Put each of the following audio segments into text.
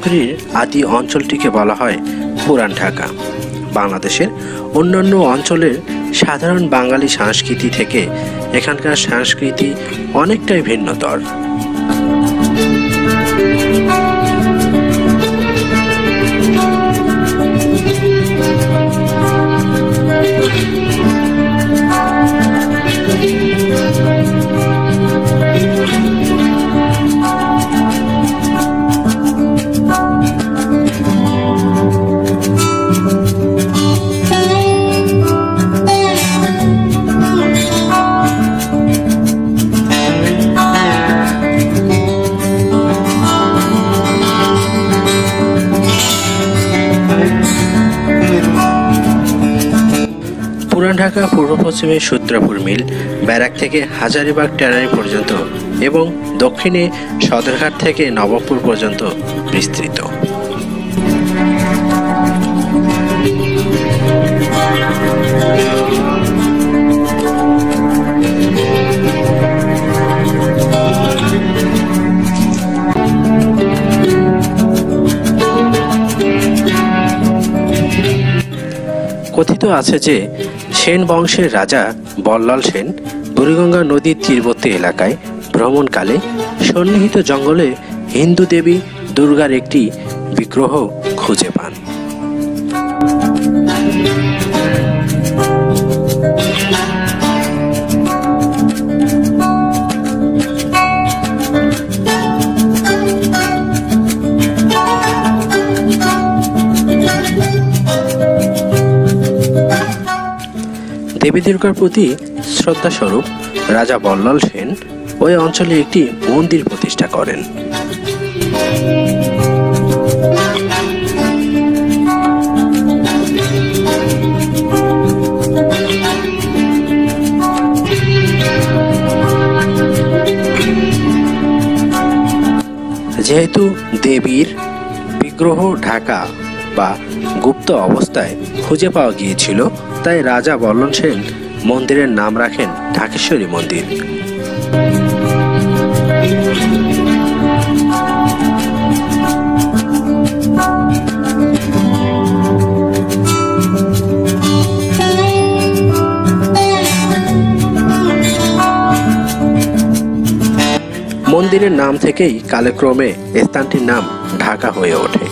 ঢাকা মহানগরীর আদি অঞ্চলটিকে বলা হয় পুরান ঢাকা। বাংলাদেশের অন্যান্য অঞ্চলের সাধারণ বাঙালি সংস্কৃতি থেকে এখানকার সংস্কৃতি অনেকটাই ভিন্নতর। ঢাকা পূর্ব পশ্চিমে সূত্রাপুর মিল, ব্যারাক থেকে হাজারিবাগ ট্যানারি পর্যন্ত এবং দক্ষিণে সদরঘাট থেকে নবাবপুর পর্যন্ত বিস্তৃত। কথিত আছে যে সেন বংশের রাজা বল্লাল সেন বুড়িগঙ্গা নদীর তীরবর্তী এলাকায় ভ্রমণকালে সন্নিহিত জঙ্গলে হিন্দু দেবী দুর্গার একটি বিগ্রহ খুঁজে পান। দেবী দুর্গার প্রতি শ্রদ্ধাস্বরূপ রাজা বল্লাল সেন ওই অঞ্চলে একটি মন্দির প্রতিষ্ঠা করেন। যেহেতু দেবীর বিগ্রহ ঢাকা বা গুপ্ত অবস্থায় খুঁজে পাওয়া গিয়েছিল, তাই রাজা বল্লন সেন মন্দিরের নাম রাখেন ঢাকেশ্বরী মন্দির। মন্দিরের নাম থেকেই কালক্রমে স্থানটির নাম ঢাকা হয়ে ওঠে।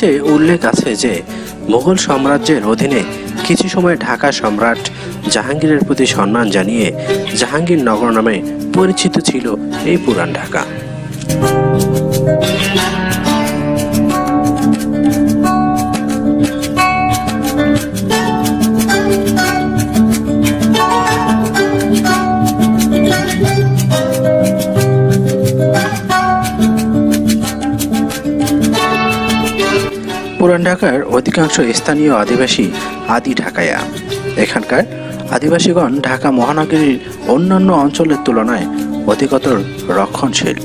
ইতিহাসে উল্লেখ আছে যে, মোগল সাম্রাজ্যের অধীনে কিছু সময় ঢাকা সম্রাট জাহাঙ্গীরের প্রতি সম্মান জানিয়ে জাহাঙ্গীরনগর নামে পরিচিত ছিল এই পুরান ঢাকা। অধিকাংশ স্থানীয় আদিবাসী আদি ঢাকায়া। এখানকার আদিবাসীগণ ঢাকা মহানগরীর অন্যান্য অঞ্চলের তুলনায় অধিকতর রক্ষণশীল।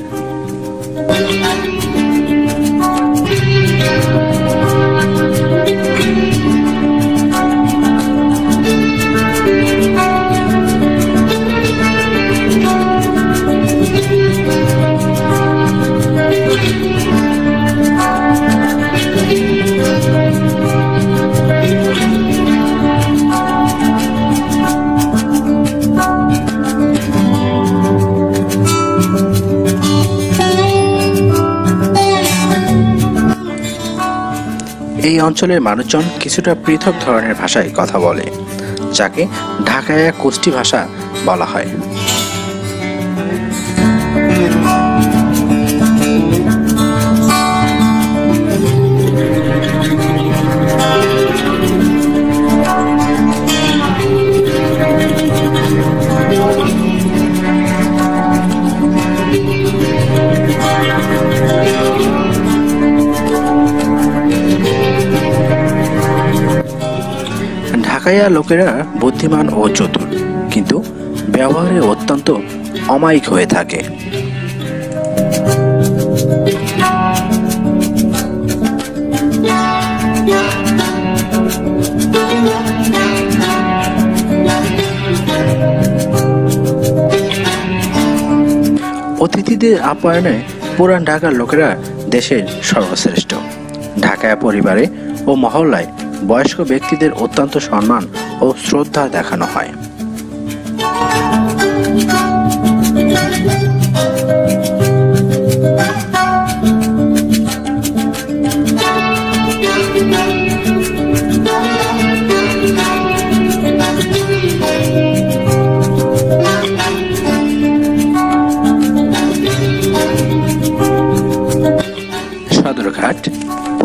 এই অঞ্চলের মানুষজন কিছুটা পৃথক ধরনের ভাষায় কথা বলে, যাকে ঢাকায়া কোষ্ঠী ভাষা বলা হয়। ঢাকাইয়া লোকেরা বুদ্ধিমান ও চতুর, কিন্তু ব্যবহারে অত্যন্ত অমায়িক হয়ে থাকে। অতিথিদের আপ্যায়নে পুরান ঢাকার লোকেরা দেশের সর্বশ্রেষ্ঠ। ঢাকায় পরিবারে ও মহল্লায় বয়স্ক ব্যক্তিদের অত্যন্ত সম্মান ও শ্রদ্ধা দেখানো হয়।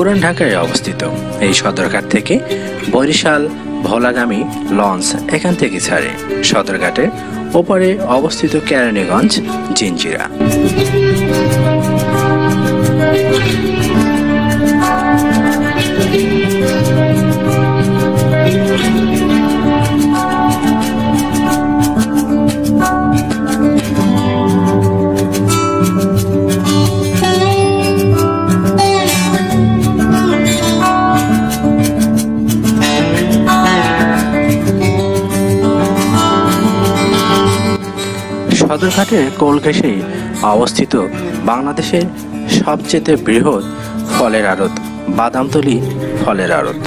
পুরান ঢাকায় অবস্থিত। এই সদরঘাট থেকে বরিশাল, ভোলাগামী, লঞ্চ এখান থেকে ছাড়ে। সদরঘাটের ওপারে অবস্থিত কেরানীগঞ্জ, জিঞ্জিরা। সদরঘাটের কোল ঘেঁষে অবস্থিত বাংলাদেশের সবচেয়ে বৃহৎ ফলের আড়ত বাদামতলি ফলের আড়ত।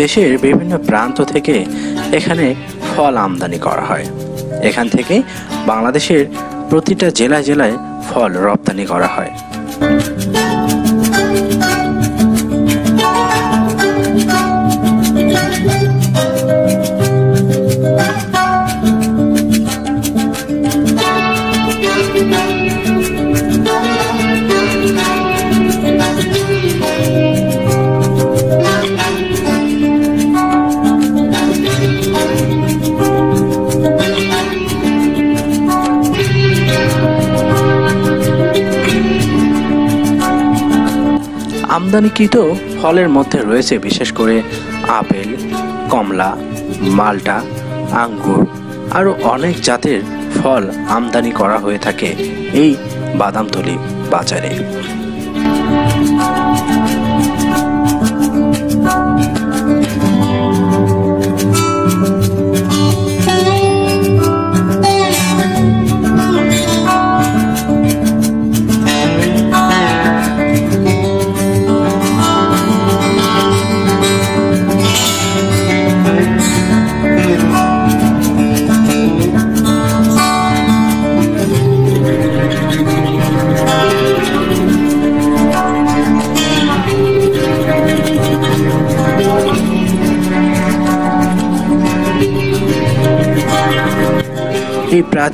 দেশের বিভিন্ন প্রান্ত থেকে এখানে ফল আমদানি করা হয়। এখান থেকে বাংলাদেশের প্রতিটা জেলায় জেলায় ফল রপ্তানি করা হয়। আমদানিকৃত ফলের মধ্যে রয়েছে বিশেষ করে আপেল, কমলা, মাল্টা, আঙ্গুর, আরও অনেক জাতের ফল আমদানি করা হয়ে থাকে এই বাদামতলি বাজারে।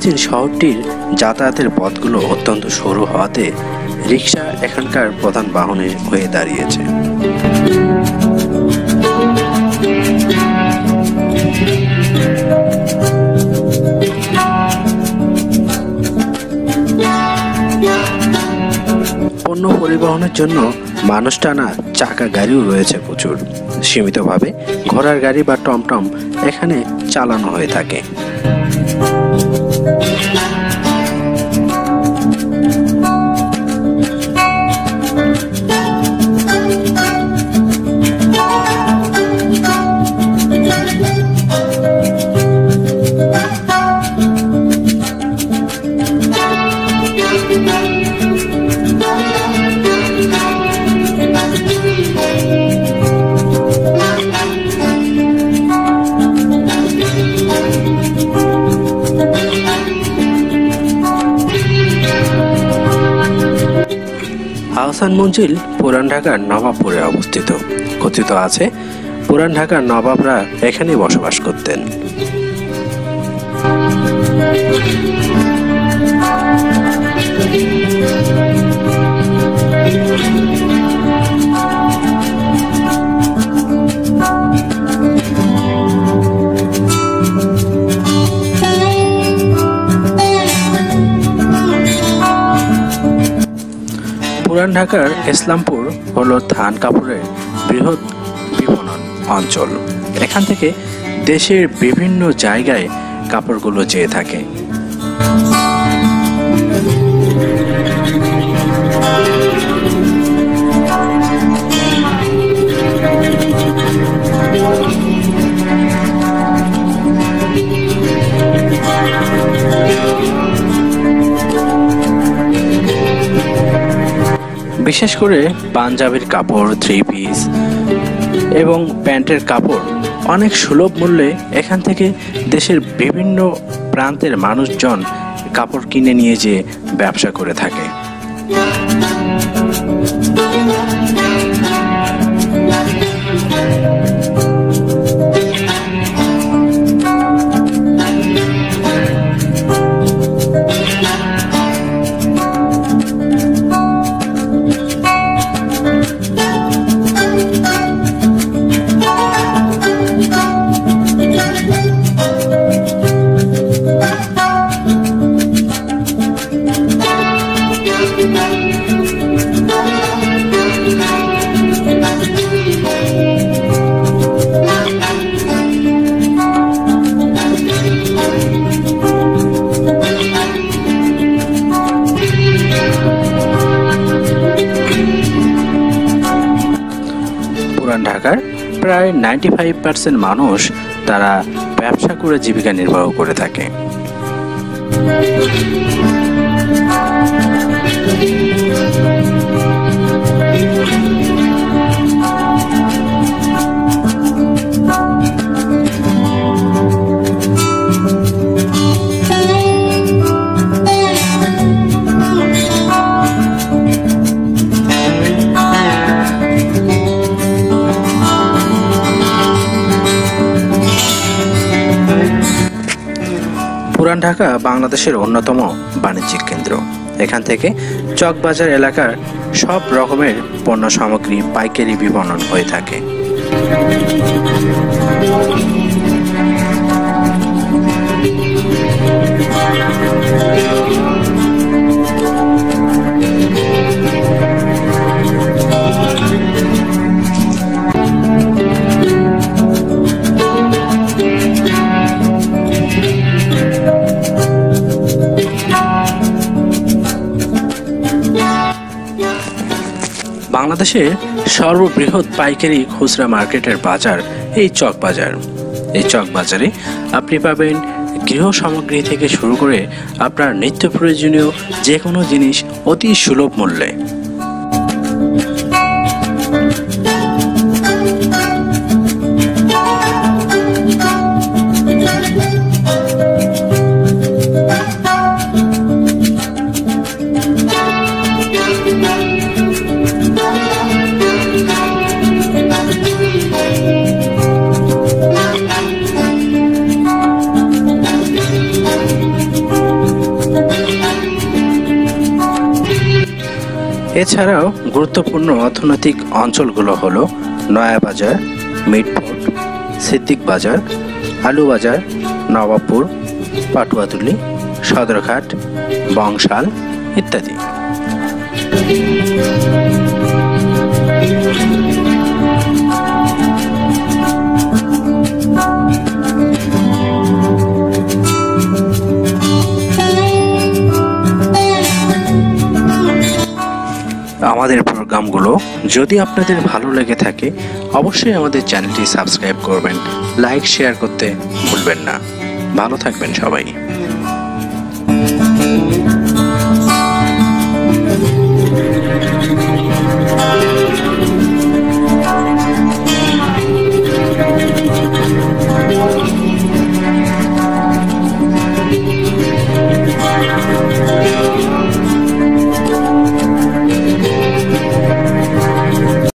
প্রাচীন শহরটির যাতায়াতের পথগুলো অত্যন্ত সরু হওয়াতে রিক্সা এখানকার প্রধান বাহনে হয়ে দাঁড়িয়েছে। পণ্য পরিবহনের জন্য মানুষ টানা চাকা গাড়িও রয়েছে প্রচুর। সীমিতভাবে ঘোড়ার গাড়ি বা টমটম এখানে চালানো হয়ে থাকে। আহসান মঞ্জিল পুরান ঢাকার নবাবপুরে অবস্থিত। কথিত আছে পুরান ঢাকার নবাবরা এখানে বসবাস করতেন। পুরান ঢাকার ইসলামপুর হল ধান কাপড়ের বৃহৎ বিপণন অঞ্চল। এখান থেকে দেশের বিভিন্ন জায়গায় কাপড়গুলো যেয়ে থাকে। বিশেষ করে পাঞ্জাবির কাপড় থ্রি পিস এবং প্যান্টের কাপড় অনেক সুলভ মূল্যে এখান থেকে দেশের বিভিন্ন প্রান্তের মানুষজন কাপড় কিনে নিয়ে যেয়ে ব্যবসা করে থাকে। পুরান ঢাকার প্রায় নাইনটি ফাইভ পার্সেন্ট মানুষ তারা ব্যবসা করে জীবিকা নির্বাহ করে থাকে। পুরান ঢাকা বাংলাদেশের অন্যতম বাণিজ্যিক কেন্দ্র। এখান থেকে চকবাজার এলাকার সব রকমের পণ্য সামগ্রী, পাইকারি বিপণন হয়ে থাকে। বাংলাদেশের সর্ববৃহৎ পাইকারি খুচরা মার্কেটের বাজার এই চক বাজার। এই চক বাজারে আপনি পাবেন গৃহ সামগ্রী থেকে শুরু করে আপনার নিত্য প্রয়োজনীয় যে কোনো জিনিস অতি সুলভ মূল্যে। এছাড়াও গুরুত্বপূর্ণ অর্থনৈতিক অঞ্চলগুলো হলো নয়াবাজার মিটফোর্ট সিদ্দিক বাজার আলুবাজার, নবাবপুর, পাটুয়াতুলি, সদরঘাট, বংশাল ইত্যাদি। আমাদের প্রোগ্রামগুলো যদি আপনাদের ভালো লেগে থাকে, অবশ্যই আমাদের চ্যানেলটি সাবস্ক্রাইব করবেন। লাইক, শেয়ার করতে ভুলবেন না। ভালো থাকবেন সবাই।